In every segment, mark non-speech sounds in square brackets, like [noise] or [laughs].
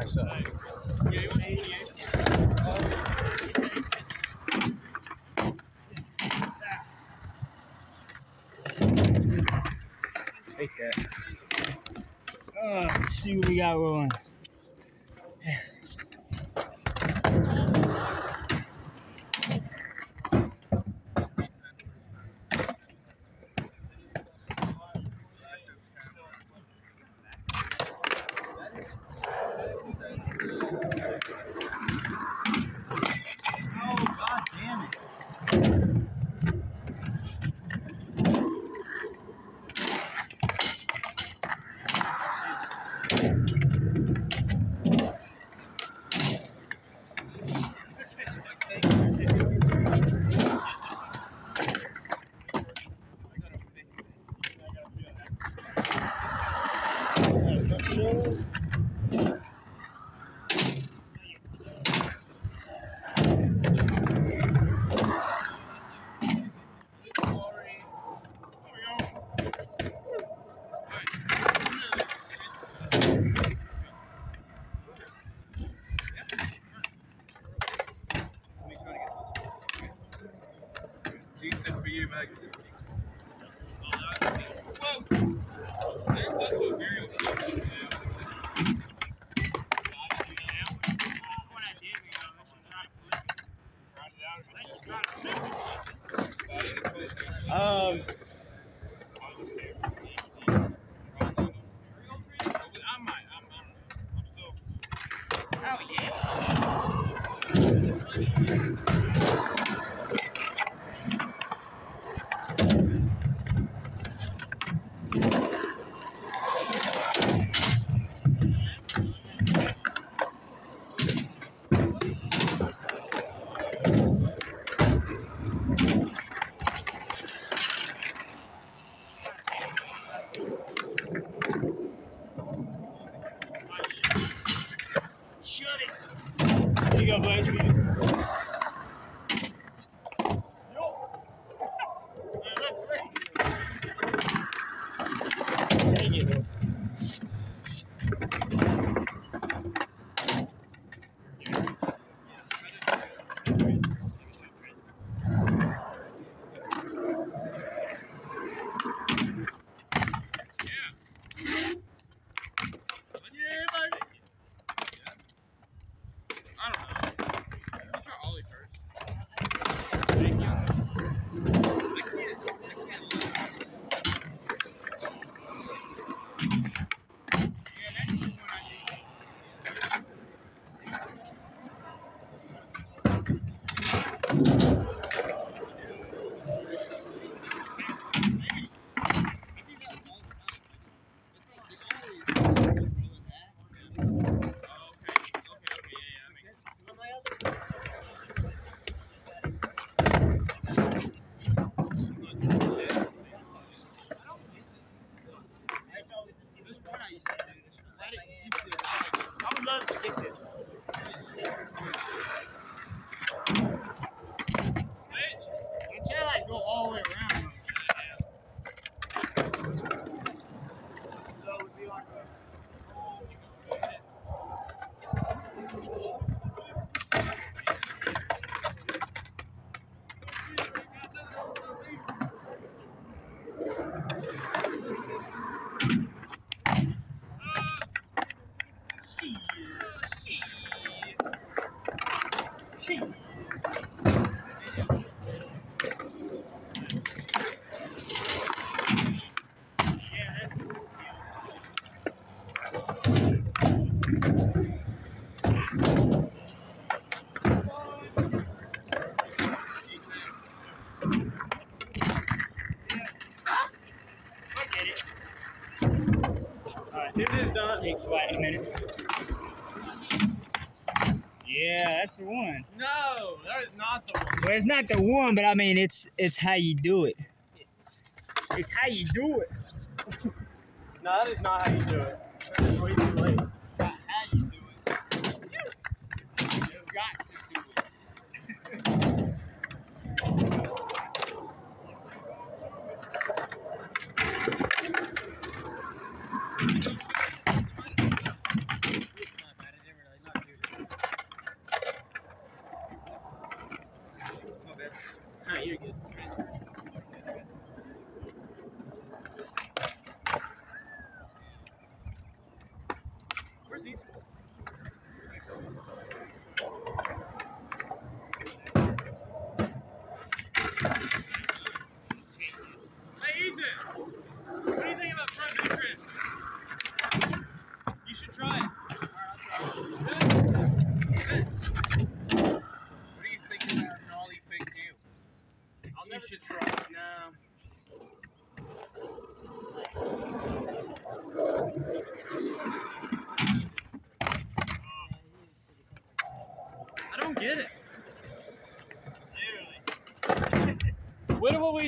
myself. Yeah, he was 28. Take that. Uh, see what we got rolling. Um, It is done. stay flat a minute. Yeah, that's the one. No, that is not the one. Well, it's not the one, but I mean, it's it's how you do it. It's how you do it. [laughs] No, that is not how you do it. That's way too late. Not how you do it. You've got to do it. [laughs]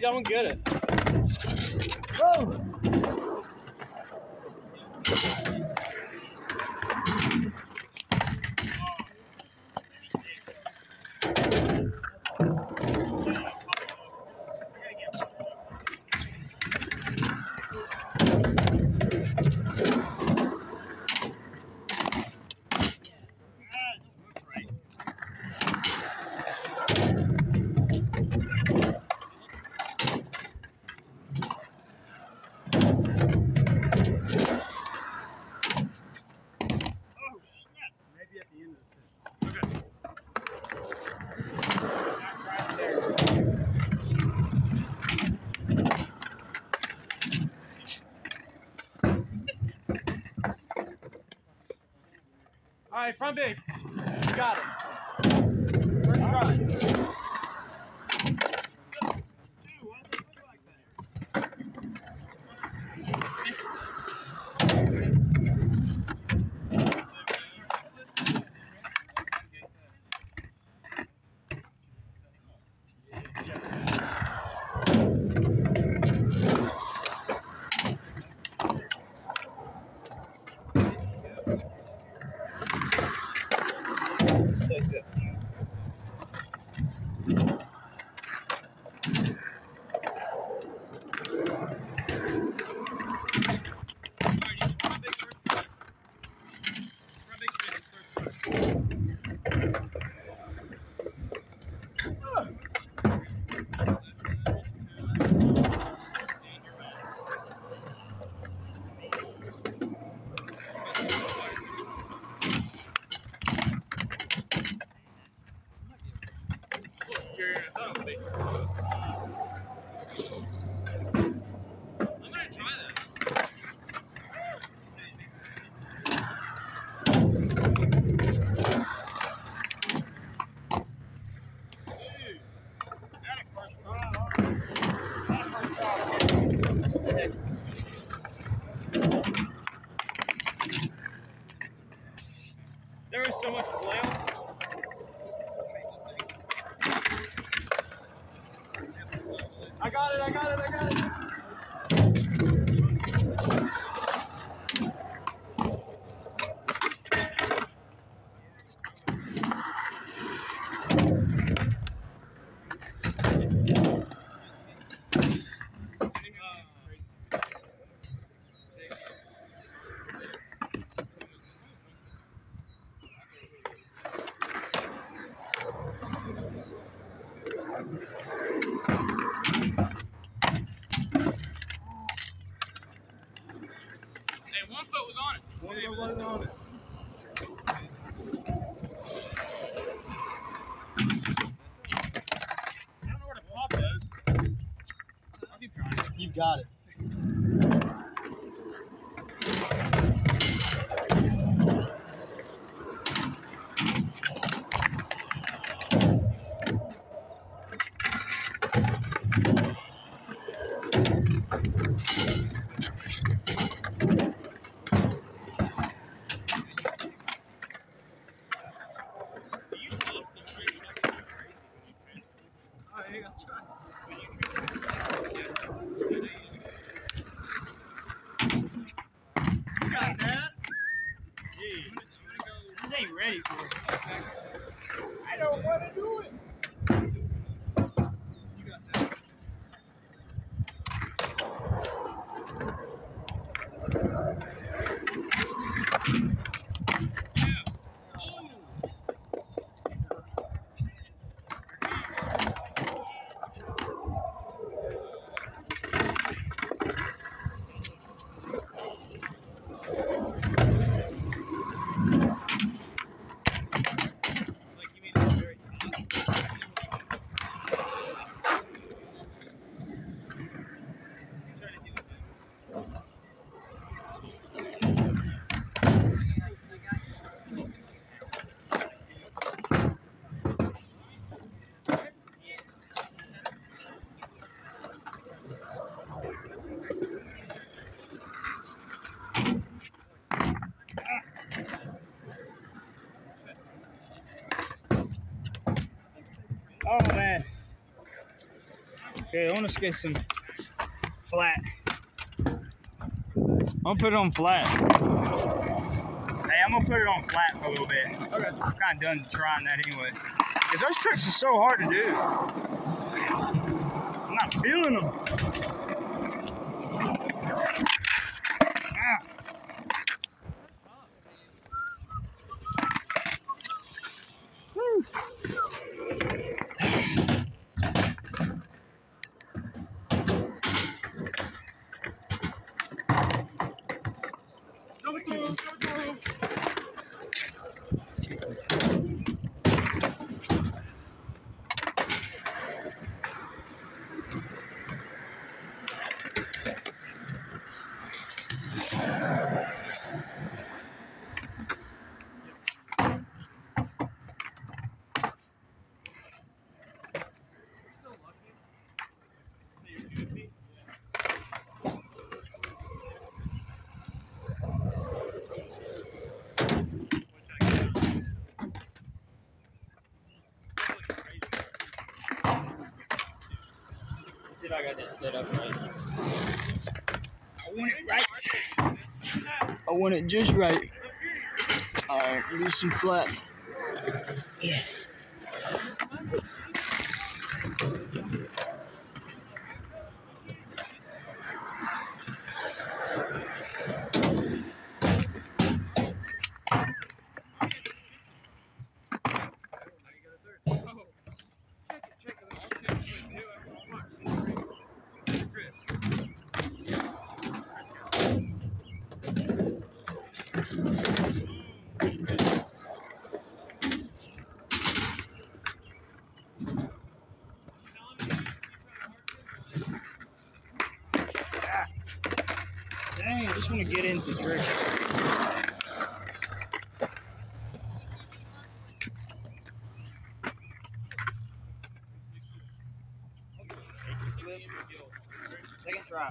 don't get it. Whoa! All right, front babe. You got it. so much flail. Got it. ain't ready for it. I don't want to do it. Okay, I want to get some flat. I'm gonna put it on flat. Hey, I'm gonna put it on flat for a little bit. Okay. I'm kind of done trying that anyway. Because those tricks are so hard to do. I'm not feeling them. I got that set up right. I want it right. I want it just right. Alright, do some flat. Yeah. To get into tricks. Second try.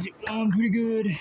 Is it going pretty good?